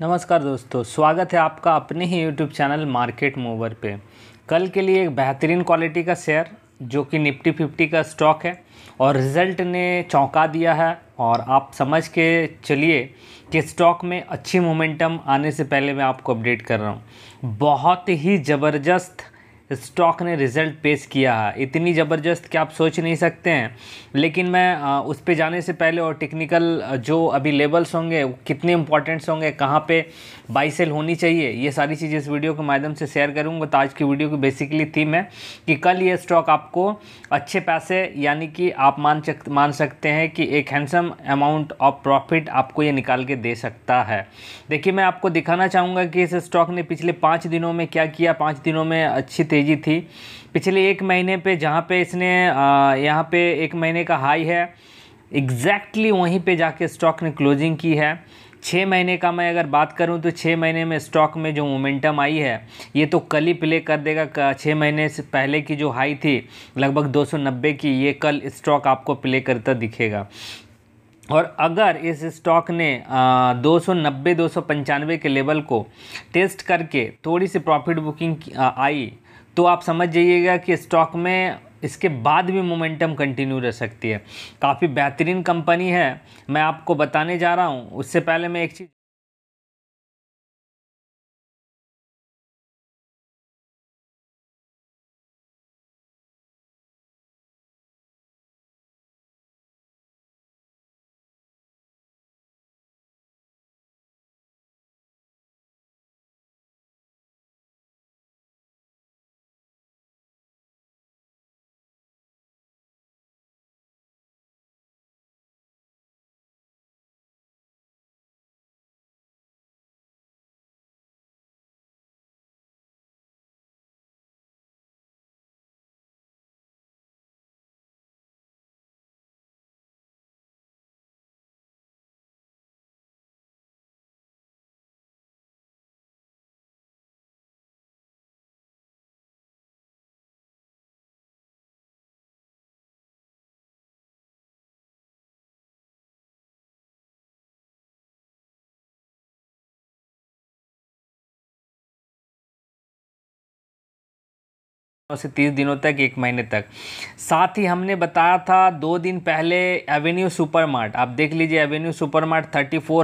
नमस्कार दोस्तों, स्वागत है आपका अपने ही यूट्यूब चैनल मार्केट मूवर पे। कल के लिए एक बेहतरीन क्वालिटी का शेयर, जो कि निफ्टी फिफ्टी का स्टॉक है, और रिज़ल्ट ने चौंका दिया है, और आप समझ के चलिए कि स्टॉक में अच्छी मोमेंटम आने से पहले मैं आपको अपडेट कर रहा हूँ। बहुत ही ज़बरदस्त स्टॉक ने रिज़ल्ट पेश किया है। इतनी ज़बरदस्त कि आप सोच नहीं सकते हैं। लेकिन मैं उस पर जाने से पहले और टेक्निकल जो अभी लेवल्स होंगे कितने इंपॉर्टेंट्स होंगे, कहाँ पे बाई सेल होनी चाहिए, ये सारी चीज़ें इस वीडियो के माध्यम से शेयर करूँगा। तो आज की वीडियो की बेसिकली थीम है कि कल ये स्टॉक आपको अच्छे पैसे, यानी कि आप मान मान सकते हैं कि एक हैंडसम अमाउंट ऑफ़ प्रॉफिट आपको ये निकाल के दे सकता है। देखिए, मैं आपको दिखाना चाहूँगा कि इस स्टॉक ने पिछले पाँच दिनों में क्या किया। पाँच दिनों में अच्छी तेज़ी थी। पिछले एक महीने पे जहाँ पे इसने यहाँ पे एक महीने का हाई है एग्जैक्टली exactly वहीं पे जाके स्टॉक ने क्लोजिंग की है। छः महीने का मैं अगर बात करूँ तो छः महीने में स्टॉक में जो मोमेंटम आई है, ये तो कल ही प्ले कर देगा। छः महीने से पहले की जो हाई थी, लगभग 290 की, ये कल स्टॉक आपको प्ले करता दिखेगा। और अगर इस स्टॉक ने दो सौ नब्बे, दो सौ के लेवल को टेस्ट करके थोड़ी सी प्रॉफिट बुकिंग आई तो आप समझ जाइएगा कि स्टॉक में इसके बाद भी मोमेंटम कंटिन्यू रह सकती है। काफ़ी बेहतरीन कंपनी है। मैं आपको बताने जा रहा हूँ। उससे पहले मैं एक चीज़ से तीस दिनों तक, एक महीने तक। साथ ही हमने बताया था, दो दिन पहले एवेन्यू सुपरमार्ट आप देख लीजिए एवेन्यू सुपरमार्ट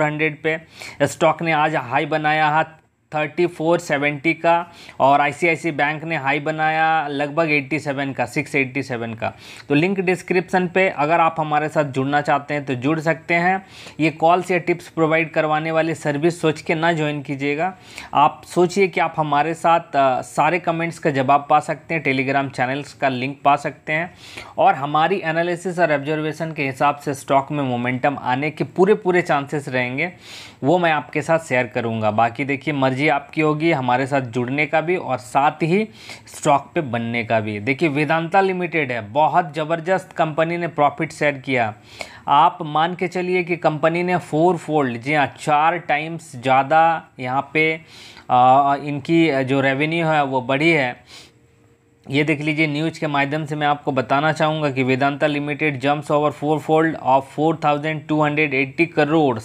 हंड्रेड पे स्टॉक ने आज हाई बनाया है थर्टी फोर सेवेंटी का और आईसीआईसी बैंक ने हाई बनाया लगभग एट्टी सेवन का, सिक्स एट्टी सेवन का। तो लिंक डिस्क्रिप्शन पे अगर आप हमारे साथ जुड़ना चाहते हैं तो जुड़ सकते हैं। ये कॉल्स या टिप्स प्रोवाइड करवाने वाली सर्विस सोच के ना ज्वाइन कीजिएगा। आप सोचिए कि आप हमारे साथ सारे कमेंट्स का जवाब पा सकते हैं, टेलीग्राम चैनल्स का लिंक पा सकते हैं। और हमारी एनालिसिस और ऑब्जर्वेशन के हिसाब से स्टॉक में मोमेंटम आने के पूरे पूरे चांसेस रहेंगे, वो मैं आपके साथ शेयर करूँगा। बाकी देखिए, मर्ज़ी मर्ज़ी आपकी होगी हमारे साथ जुड़ने का भी और साथ ही स्टॉक पे बनने का भी। देखिए वेदांता लिमिटेड है बहुत ज़बरदस्त कंपनी ने प्रॉफिट शेयर किया। आप मान के चलिए कि कंपनी ने फोर फोल्ड जी हाँ चार टाइम्स ज़्यादा यहाँ पे आ, इनकी जो रेवेन्यू है वो बढ़ी है। ये देख लीजिए न्यूज़ के माध्यम से मैं आपको बताना चाहूँगा कि Vedanta limited jumps over four fold of four thousand two hundred eighty crore.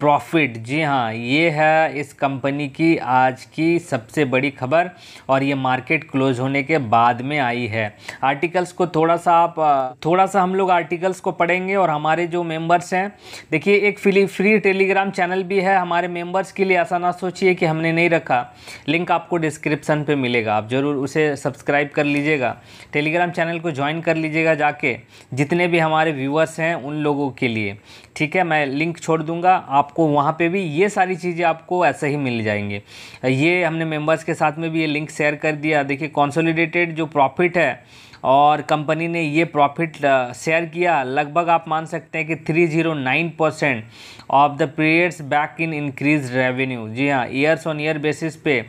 Profit. जी हाँ ये है इस कंपनी की आज की सबसे बड़ी खबर और ये मार्केट क्लोज होने के बाद में आई है। आर्टिकल्स को थोड़ा सा आप, थोड़ा सा हम लोग आर्टिकल्स को पढ़ेंगे और हमारे जो मेंबर्स हैं, देखिए एक फ्री फ्री टेलीग्राम चैनल भी है, हमारे मेंबर्स के लिए ऐसा ना सोचिए कि हमने नहीं रखा। लिंक आपको डिस्क्रिप्सन पर मिलेगा, आप ज़रूर उसे सब्सक्राइब कर लीजिएगा, टेलीग्राम चैनल को ज्वाइन कर लीजिएगा जाके, जितने भी हमारे व्यूअर्स हैं उन लोगों के लिए। ठीक है, मैं लिंक छोड़ दूँगा आपको वहाँ पे भी ये सारी चीज़ें आपको ऐसे ही मिल जाएँगे। ये हमने मेंबर्स के साथ में भी ये लिंक शेयर कर दिया। देखिए कॉन्सोलिडेटेड जो प्रॉफिट है और कंपनी ने ये प्रॉफिट शेयर किया। लगभग आप मान सकते हैं कि 309 percent of the periods back in increase revenue जी हाँ ईयर्स ऑन ईयर बेसिस पे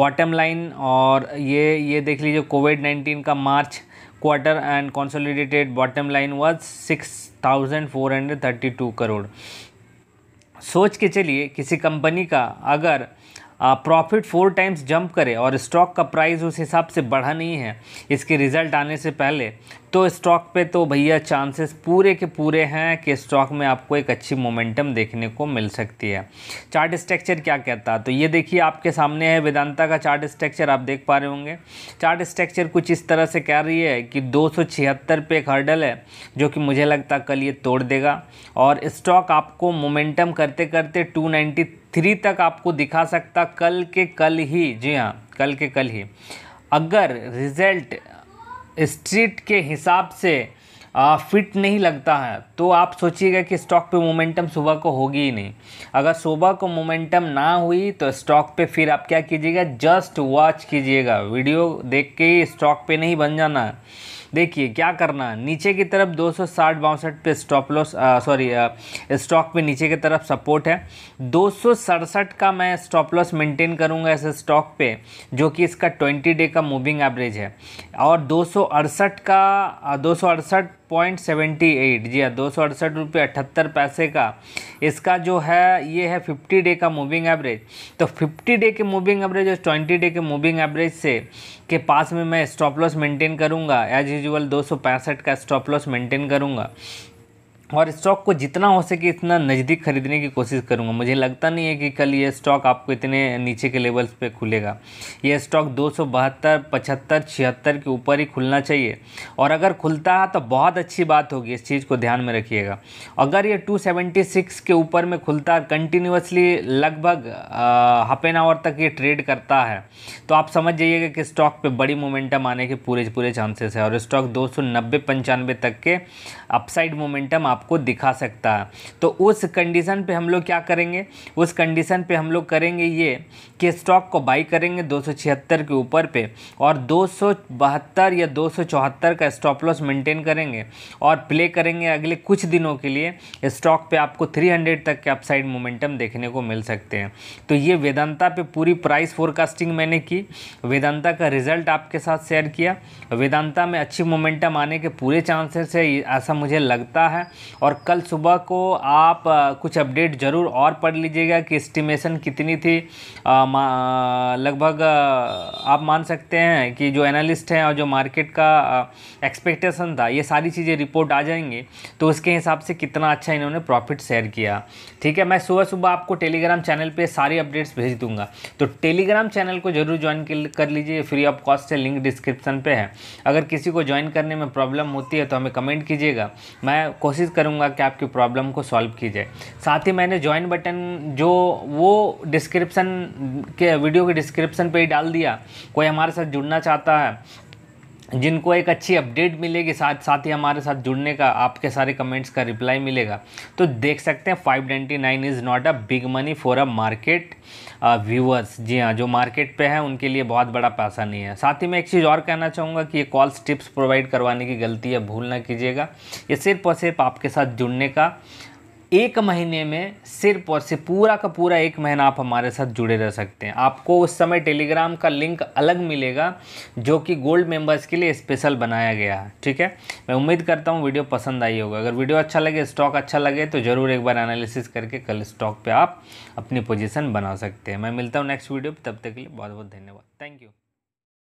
बॉटम लाइन और ये ये देख लीजिए कोविड नाइन्टीन का March quarter end consolidated bottom line was six thousand four hundred thirty two crore सोच के चलिए किसी कंपनी का अगर प्रॉफिट फोर टाइम्स जंप करे और स्टॉक का प्राइस उस हिसाब से बढ़ा नहीं है। इसके रिज़ल्ट आने से पहले तो स्टॉक पे तो भैया चांसेस पूरे के पूरे हैं कि स्टॉक में आपको एक अच्छी मोमेंटम देखने को मिल सकती है। चार्ट स्ट्रक्चर क्या कहता है? तो ये देखिए, आपके सामने है वेदांता का चार्ट स्ट्रक्चर आप देख पा रहे होंगे। चार्ट स्ट्रक्चर कुछ इस तरह से कह रही है कि दो सौ छिहत्तर पे एक हर्डल है, जो कि मुझे लगता कल ये तोड़ देगा। और स्टॉक आपको मोमेंटम करते करते टू तक आपको दिखा सकता कल के कल ही जी हाँ कल के कल ही। अगर रिज़ल्ट स्ट्रीट के हिसाब से आ, फिट नहीं लगता है तो आप सोचिएगा कि स्टॉक पे मोमेंटम सुबह को होगी ही नहीं। अगर सुबह को मोमेंटम ना हुई तो स्टॉक पे फिर आप क्या कीजिएगा जस्ट वॉच कीजिएगा। वीडियो देख के ही स्टॉक पे नहीं बन जाना है। देखिए, क्या करना नीचे की तरफ़ दो सौ साठ बासठ पे स्टॉप लॉस सॉरी स्टॉक पे नीचे की तरफ़ सपोर्ट है। दो सौ सड़सठ का मैं स्टॉप लॉस मेंटेन करूँगा ऐसे स्टॉक पे, जो कि इसका ट्वेंटी डे का मूविंग एवरेज है। और दो सौ अड़सठ का दो सौ अड़सठ पॉइंट सेवेंटी एट, जी हाँ दो सौ अड़सठ रुपये अठहत्तर पैसे का। इसका जो है, ये है फिफ्टी डे का मूविंग एवरेज। तो फिफ्टी डे के मूविंग एवरेज और ट्वेंटी डे के मूविंग एवरेज से के पास में मैं स्टॉप लॉस मेंटेन करूँगा। एज यूजल दो सौ पैंसठ का स्टॉप लॉस मेंटेन करूँगा। और स्टॉक को जितना हो सके इतना नज़दीक खरीदने की कोशिश करूँगा। मुझे लगता नहीं है कि कल ये स्टॉक आपको इतने नीचे के लेवल्स पे खुलेगा। ये स्टॉक दो सौ बहत्तर, पचहत्तर, छिहत्तर के ऊपर ही खुलना चाहिए। और अगर खुलता है तो बहुत अच्छी बात होगी, इस चीज़ को ध्यान में रखिएगा। अगर ये टू सेवेंटी सिक्स के ऊपर में खुलता है कंटिन्यूसली लगभग हाफ़ एन आवर तक ये ट्रेड करता है तो आप समझ जाइएगा कि स्टॉक पर बड़ी मोमेंटम आने के पूरे पूरे चांसेस है। और स्टॉक दो सौ नब्बे पंचानवे तक के अपसाइड मोमेंटम आपको दिखा सकता है। तो उस कंडीशन पे हम लोग क्या करेंगे? उस कंडीशन पे हम लोग करेंगे ये कि स्टॉक को बाई करेंगे दो सौ छिहत्तर के ऊपर पे और दो सौ बहत्तर या दो सौ चौहत्तर का स्टॉप लॉस मेंटेन करेंगे और प्ले करेंगे अगले कुछ दिनों के लिए। स्टॉक पे आपको 300 तक के अपसाइड मोमेंटम देखने को मिल सकते हैं। तो ये वेदांता पे पूरी प्राइस फोरकास्टिंग मैंने की। वेदांता का रिज़ल्ट आपके साथ शेयर किया। वेदांता में अच्छी मोमेंटम आने के पूरे चांसेस है, ऐसा मुझे लगता है। और कल सुबह को आप कुछ अपडेट ज़रूर और पढ़ लीजिएगा कि एस्टिमेशन कितनी थी। लगभग आप मान सकते हैं कि जो एनालिस्ट हैं और जो मार्केट का एक्सपेक्टेशन था, ये सारी चीज़ें रिपोर्ट आ जाएँगी। तो उसके हिसाब से कितना अच्छा इन्होंने प्रॉफिट शेयर किया। ठीक है, मैं सुबह सुबह आपको टेलीग्राम चैनल पे सारी अपडेट्स भेज दूँगा। तो टेलीग्राम चैनल को ज़रूर ज्वाइन कर लीजिए फ्री ऑफ़ कॉस्ट से लिंक डिस्क्रिप्शन पे है। अगर किसी को ज्वाइन करने में प्रॉब्लम होती है तो हमें कमेंट कीजिएगा। मैं कोशिश करूँगा कि आपकी प्रॉब्लम को सॉल्व की जाए साथ ही मैंने ज्वाइन बटन जो वो डिस्क्रिप्सन के वीडियो के डिस्क्रिप्शन पे ही डाल दिया। कोई हमारे साथ जुड़ना चाहता है जिनको एक अच्छी अपडेट मिलेगी, साथ साथ ही हमारे साथ जुड़ने का आपके सारे कमेंट्स का रिप्लाई मिलेगा। तो देख सकते हैं five ninety nine is not a big money for a market viewers जी हाँ जो मार्केट पे हैं, उनके लिए बहुत बड़ा पैसा नहीं है। साथ ही मैं एक चीज़ और कहना चाहूँगा कि ये कॉल्स टिप्स प्रोवाइड करवाने की गलती है, भूल ना कीजिएगा। ये सिर्फ़ और सिर्फ़ आपके साथ जुड़ने का एक महीने में सिर्फ़ और सिर्फ़ पूरा का पूरा एक महीना आप हमारे साथ जुड़े रह सकते हैं। आपको उस समय टेलीग्राम का लिंक अलग मिलेगा, जो कि गोल्ड मेंबर्स के लिए स्पेशल बनाया गया है, ठीक है? मैं उम्मीद करता हूँ वीडियो पसंद आई होगा। अगर वीडियो अच्छा लगे स्टॉक अच्छा लगे तो ज़रूर एक बार एनालिसिस करके कल स्टॉक पर आप अपनी पोजिशन बना सकते हैं। मैं मिलता हूँ नेक्स्ट वीडियो तब तक के लिए बहुत बहुत धन्यवाद। Thank you